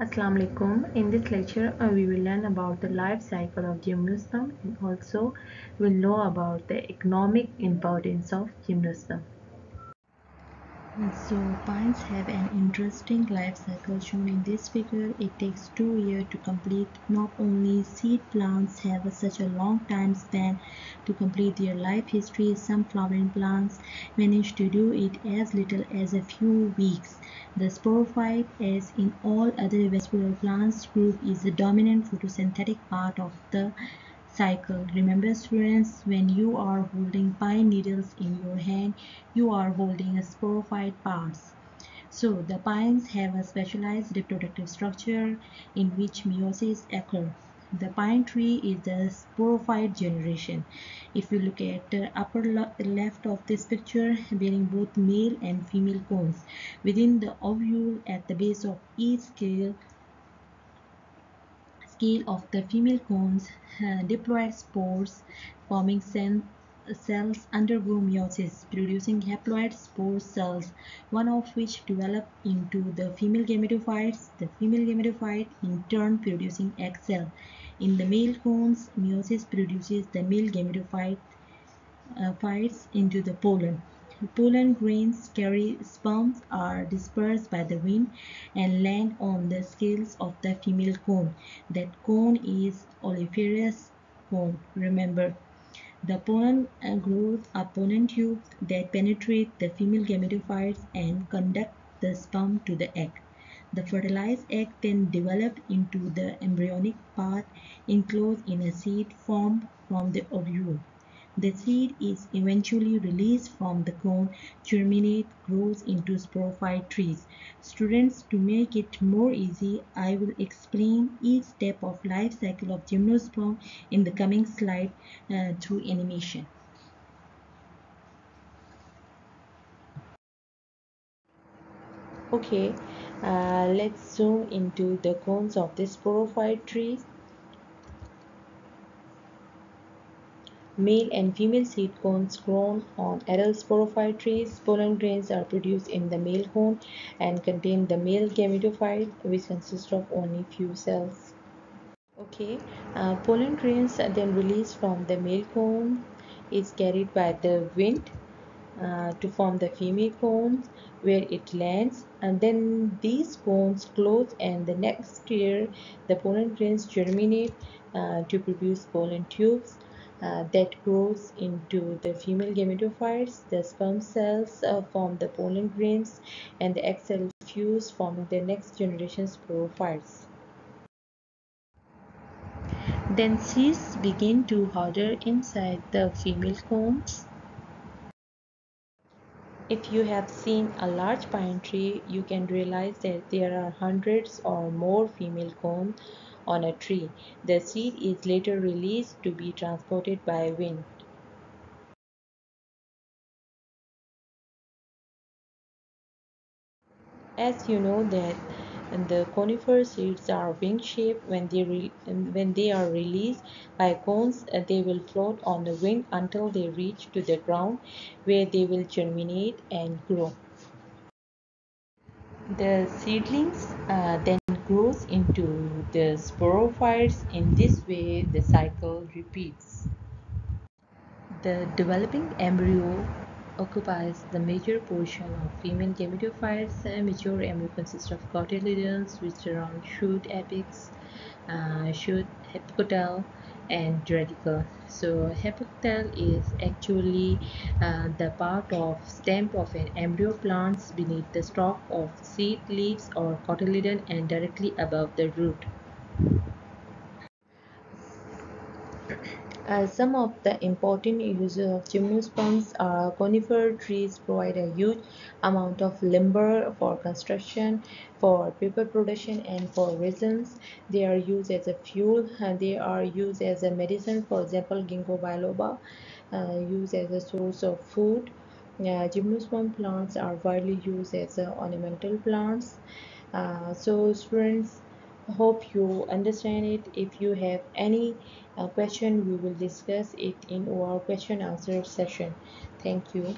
Assalamu alaikum. In this lecture, uh, we will learn about the life cycle of gymnosperm and also we'll know about the economic importance of gymnosperm. So pines have an interesting life cycle shown in this figure. It takes two years to complete. Not only seed plants have such a long time span to complete their life history, some flowering plants manage to do it as little as a few weeks. The sporophyte, as in all other vascular plants group, is the dominant photosynthetic part of the cycle. Remember students, when you are holding pine needles in your hand, you are holding a sporophyte parts. So the pines have a specialized reproductive structure in which meiosis occurs. The pine tree is the sporophyte generation. If you look at the upper left of this picture, bearing both male and female cones. Within the ovule at the base of each scale, scale of the female cones, uh, diploid spores forming cells undergo meiosis, producing haploid spore cells, one of which develop into the female gametophytes, the female gametophyte in turn producing egg cell. In the male cones, meiosis produces the male gametophyte uh, into the pollen. Pollen grains carry sperms are dispersed by the wind and land on the scales of the female cone. That cone is ovuliferous cone. Remember, the pollen grows a pollen tube that penetrate the female gametophytes and conduct the sperm to the egg. The fertilized egg then develop into the embryonic part enclosed in a seed formed from the ovule. The seed is eventually released from the cone, germinate, grows into sporophyte trees. Students, to make it more easy, I will explain each step of life cycle of gymnosperm in the coming slide uh, through animation. Okay, uh, let's zoom into the cones of the sporophyte trees. Male and female seed cones grown on adult sporophyte trees. Pollen grains are produced in the male cone and contain the male gametophyte which consists of only few cells. Okay, uh, pollen grains are then released from the male cone is carried by the wind uh, to form the female cones where it lands and then these cones close and the next year the pollen grains germinate uh, to produce pollen tubes uh, that grows into the female gametophytes. The sperm cells uh, form the pollen grains and the egg cells fuse forming the next generation sporophytes. Then seeds begin to huddle inside the female cones. If you have seen a large pine tree, you can realize that there are hundreds or more female cones on a tree. The seed is later released to be transported by wind. As you know that the conifer seeds are wing-shaped when they when they are released by cones uh, they will float on the wind until they reach to the ground where they will germinate and grow the seedlings uh, then grows into the sporophytes. In this way, the cycle repeats. The developing embryo occupies the major portion of female gametophytes. A mature embryo consists of cotyledons, which surround shoot apex, uh, shoot apical, and radicle. So hypocotyl is actually uh, the part of stem of an embryo plants beneath the stalk of seed leaves or cotyledon and directly above the root. Some of the important uses of gymnosperms are conifer trees provide a huge amount of lumber for construction, for paper production and for resins. They are used as a fuel and they are used as a medicine. For example, ginkgo biloba uh, used as a source of food. Uh, gymnosperm plants are widely used as uh, ornamental plants. Uh, so students, hope you understand it. If you have any uh, question we will discuss it in our question answer session. Thank you